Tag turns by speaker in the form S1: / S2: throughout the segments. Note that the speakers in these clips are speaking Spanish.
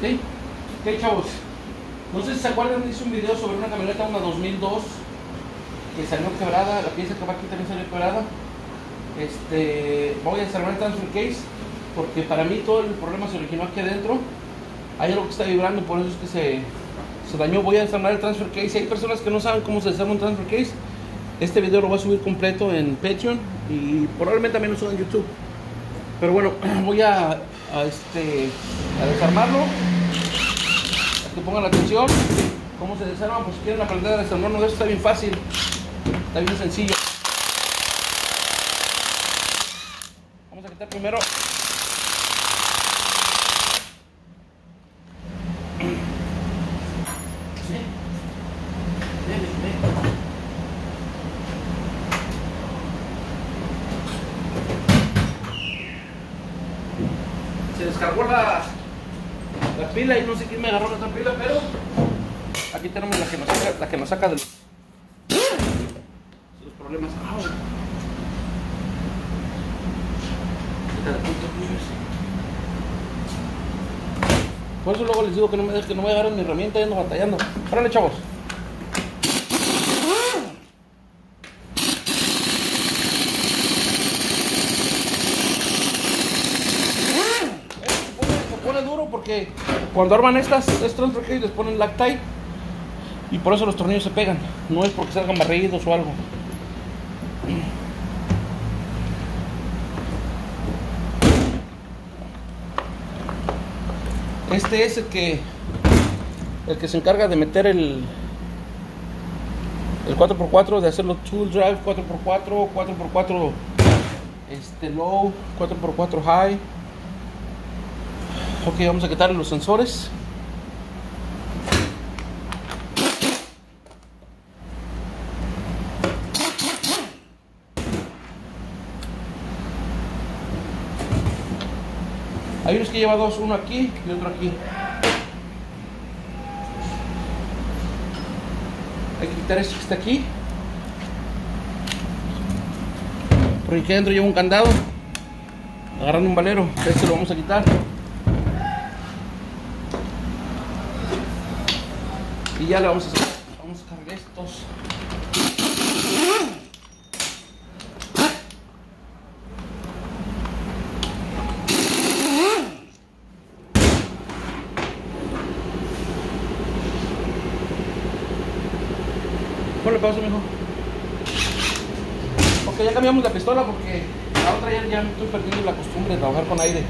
S1: Ok, chavos. No sé si se acuerdan, hice un video sobre una camioneta, una 2002, que salió quebrada, la pieza que va aquí también salió quebrada. Este, voy a desarmar el transfer case, porque para mí todo el problema se originó aquí adentro. Hay algo que está vibrando, por eso es que se, dañó. Voy a desarmar el transfer case. Hay personas que no saben cómo se desarma un transfer case. Este video lo voy a subir completo en Patreon y probablemente también lo suba en YouTube. Pero bueno, voy a, este, a desarmarlo. Que pongan la atención. Cómo se desarma, pues si quieren aprender a desarmar uno de estos está bien fácil. Está bien sencillo. Vamos a quitar primero se descargó la, la pila y no sé quién me agarró la otra pila, pero aquí tenemos la que nos saca, la que nos saca de los, problemas. Punto, niños. Por eso luego les digo que no me que no me agarren mi herramienta y ando batallando. Órale, chavos. Se pone, se pone duro porque cuando arman estas, estos les ponen lactite y por eso los tornillos se pegan. No es porque salgan barridos o algo. Este es el que el que se encarga de meter el el 4x4 de hacerlo tool drive 4x4 4x4 este low 4x4 high ok vamos a quitarle los sensores. Hay unos que lleva dos uno aquí y otro aquí. Hay que quitar este que está aquí. Por aquí adentro lleva un candado. Agarrando un valero. Este lo vamos a quitar y ya le vamos a vamos a cargar estos Ponle pausa, mijo. Ok, ya cambiamos la pistola porque la otra ya, ya estoy perdiendo la costumbre de trabajar con aire.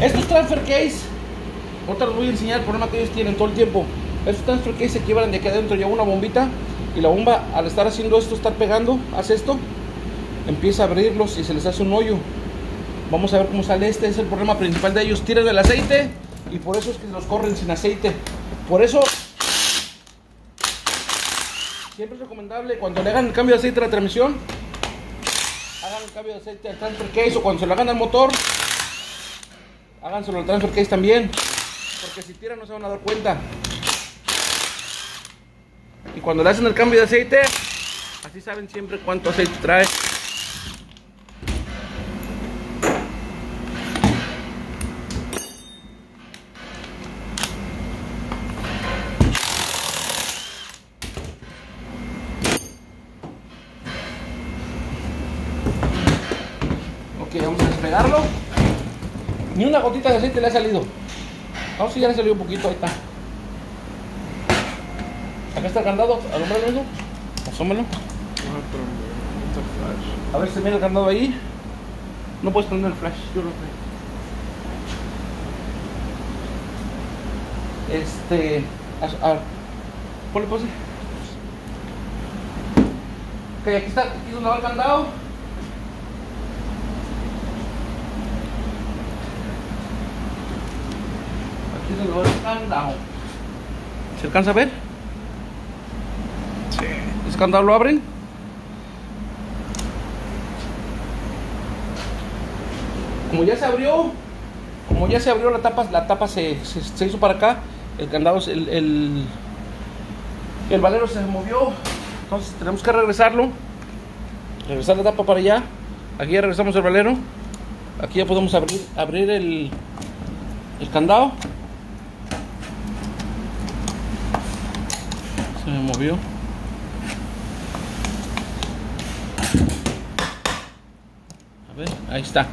S1: Estos transfer case, ahorita les voy a enseñar el problema que ellos tienen todo el tiempo. Estos transfer case se quiebran de aquí adentro, lleva una bombita y la bomba al estar haciendo esto, estar pegando, hace esto, empieza a abrirlos y se les hace un hoyo. Vamos a ver cómo sale este, es el problema principal de ellos. Tiran el aceite y por eso es que los corren sin aceite. Por eso siempre es recomendable cuando le hagan el cambio de aceite a la transmisión, hagan el cambio de aceite al transfer case o cuando se lo hagan al motor, háganselo al transfer case también, porque si tiran no se van a dar cuenta. Y cuando le hacen el cambio de aceite, así saben siempre cuánto aceite trae. Ok, vamos a despegarlo. Ni una gotita de aceite le ha salido. Vamos si ya le salió un poquito, ahí está. Acá está el candado, alumbralo eso. Asómelo. A ver si mira el candado ahí. No puedes prender el flash, yo lo creo. Este. A, a, ponle pose. Ok, aquí está, aquí es donde va el candado. Se me va el candado. ¿Se alcanza a ver?
S2: Sí.
S1: ¿Ese candado lo abren? Como ya se abrió, como ya se abrió la tapa, la tapa se, se, se hizo para acá, el candado, el, el, el valero se movió, entonces tenemos que regresarlo, regresar la tapa para allá, aquí ya regresamos el valero, aquí ya podemos abrir, abrir el, el candado, se me movió. Ahí está.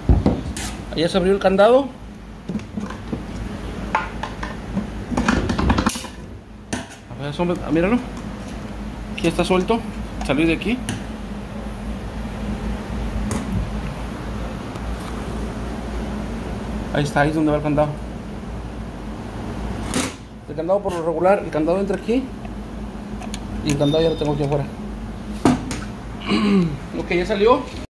S1: Ya se abrió el candado. A ver, ah, míralo. Aquí está suelto. Salir de aquí. Ahí está, ahí es donde va el candado. El candado por lo regular, el candado entra aquí. Y el candado ya lo tengo aquí afuera. ok, ya salió.